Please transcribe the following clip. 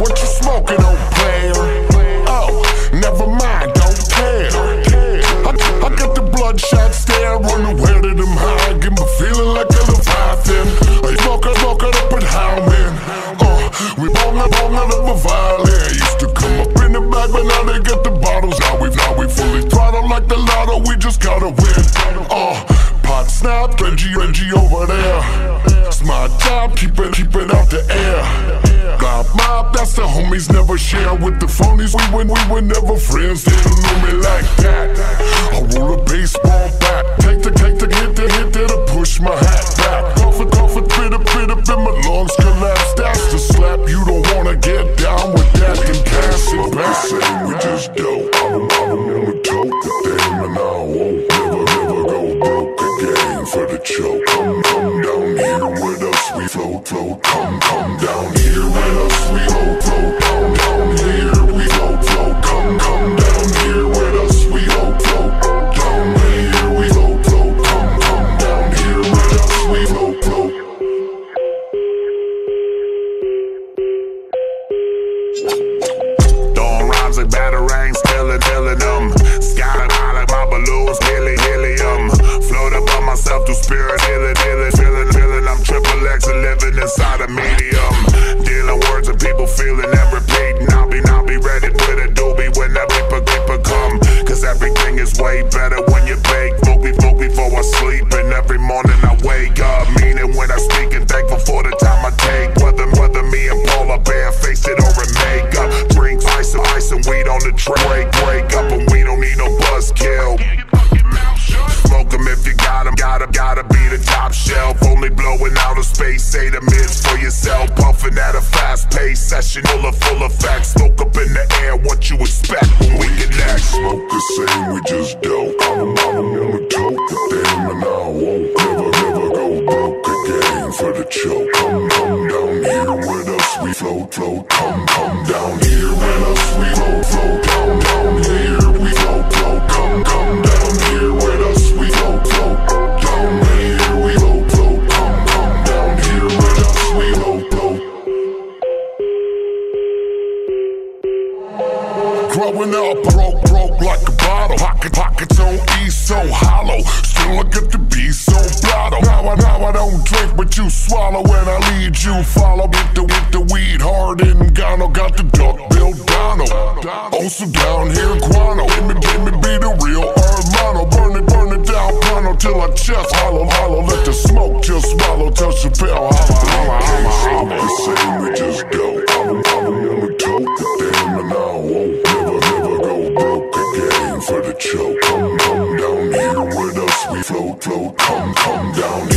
What you, smoking on, player? Oh, never mind, don't care. I, I got the bloodshot stare on the way to them high, get me feeling like a leviathan. I smoke it, smoke it up at Howman. Uh, we bong it, bong it up a violin. Used to come up in the back, but now they get the bottles. Now we, now we fully throttle like the lotto. We just gotta win. Reggie, Reggie over there. It's my job, keep it, keep it out the air. Blob mob, that's the homies never share with the phonies. We were, we were never friends, they don't know me like that. I roll a baseball bat, take the, take the hit, the hit, there to push my hat choke. Come, come down here with us, we float, float. Come, come down here with us, we float, float. Down, down here, we float, float. Come, come down here with us, we float, float. Down here, we float, float. Come, come down here with us, we float, float. Throwing rhymes like batarangs, killing, killing them. Inside a medium. Dealing words and people feeling and repeating. I'll be, I'll be ready with a doobie when that paper, paper come. Cause everything is way better when you bake. Be- smoke before I sleep, and every morning I wake up. Meaning when I speak and thankful for the time I take. Whether, whether me and Paul are barefaced it or in makeup. Drink ice and ice and weed on the tray. Break, break up and we Out of space, say the mids for yourself. Puffing at a fast pace, session full of effects. Smoke up in the air, what you expect when we connect. Smoke the same, we just dope. I don't, wanna toke a damn, and I won't never, never go broke again for the choke. Come, come down here with us, we float, float. Come, come down here with us, we float, float. Growing up, broke, broke like a bottle. Pocket, pockets on E so hollow. Still I get to be so blotto. Now I, now I don't drink, but you swallow when I lead you. Follow with the, with the weed hard and Gano. Got the duck bill Donald. Oh, also down here, guano. Give me, give me, be the real hermano. Burn it, burn it down, pronto till I chest hollow, hollow. Let the smoke just float, float. Come, come down